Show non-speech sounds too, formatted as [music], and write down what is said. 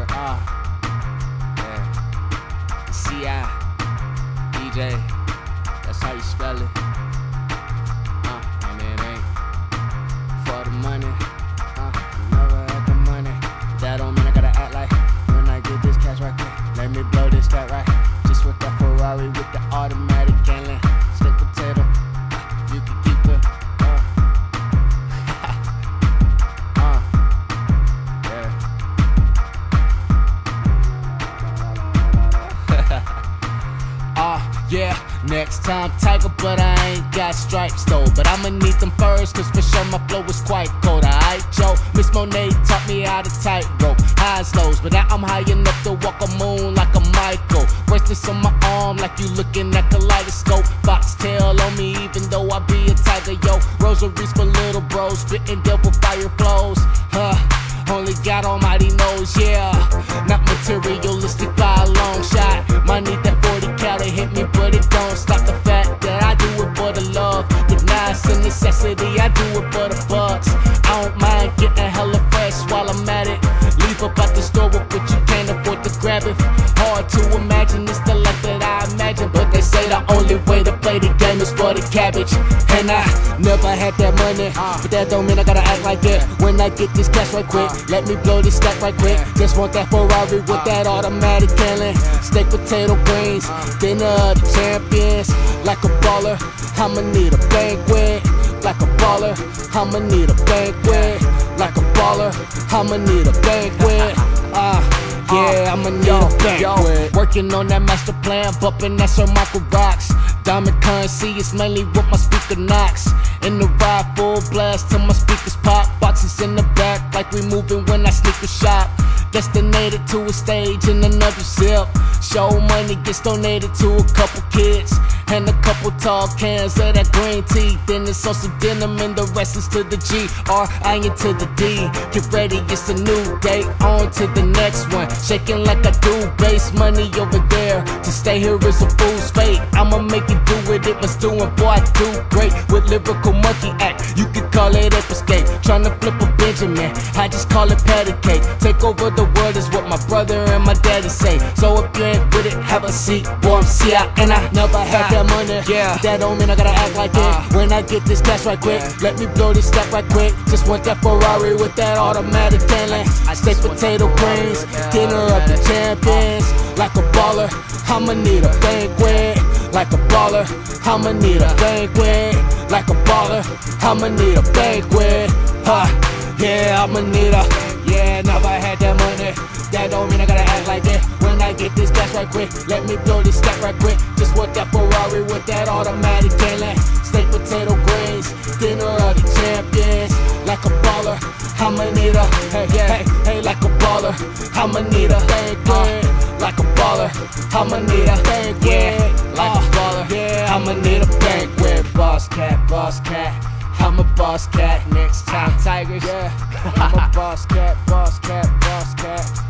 nigga. Ah, uh, That's how you spell it. Yeah, next time Tiger, but I ain't got stripes though. But I'ma need them first, cause for sure my flow is quite cold. Alright, Joe. Miss Monet taught me how to tightrope, highs, lows. But now I'm high enough to walk a moon like a Michael. Bracelets on my arm, like you looking at kaleidoscope. Foxtail on me, even though I be a tiger, yo. Rosaries for little bros, spitting devil fire flows. Huh. Only got Almighty the game is for the cabbage. And I never had that money, but that don't mean I gotta act like it. When I get this cash right quick, let me blow this stack right quick. Just want that Ferrari with that automatic handling. Steak, potato, greens, dinner of the champions. Like a baller, I'ma need a banquet. Like a baller, I'ma need a banquet. Like a baller, I'ma need a banquet. Ah. Yeah, I'ma need a banquet. Working on that master plan, bumping that Sir Michael rocks. Diamond currency is mainly what my speaker knocks. In the ride, full blast till my. Boxes in the back, like we moving when I sneak a shop. Destinated to a stage in another zip. Show money gets donated to a couple kids. And a couple tall cans of that green tea. Then it's on denim and the rest is to the G. R I N to the D. Get ready, it's a new day. On to the next one. Shaking like I do. Base money over there. To stay here is a fool's fate. I'ma make it do what it was doing. Boy, I do great with lyrical monkey act. You ape escape. Tryna flip a Benjamin. I just call it patty cake. Take over the world is what my brother and my daddy say. So if you ain't with it, have a seat. Boy, I'm C I and I never had that money. Yeah. That don't mean I gotta act like Uh. it. When I get this cash right quick, Yeah. let me blow this stack right quick. Just want that Ferrari with that automatic handling. I Steak, potato, greens, dinner of the champions. Like a baller, I'ma need a banquet. Like a baller, I'ma need a banquet. Like a baller, I'ma need a banquet. Huh, yeah, I'ma need a. Yeah, never had that money. That don't mean I gotta act like it. When I get this cash right quick, let me blow this stack right quick. Just want that Ferrari with that automatic handling. Steak, potato, greens, dinner of the champions. Like a baller, I'ma need a. Hey, hey, hey, like a baller, I'ma need a banquet. Like a baller, I'ma need a banquet. Like a baller, yeah, I'ma need a banquet. Boss cat, boss cat. I'm a boss cat. Next time, Tigers. Yeah, [laughs] I'm a boss cat, boss cat, boss cat.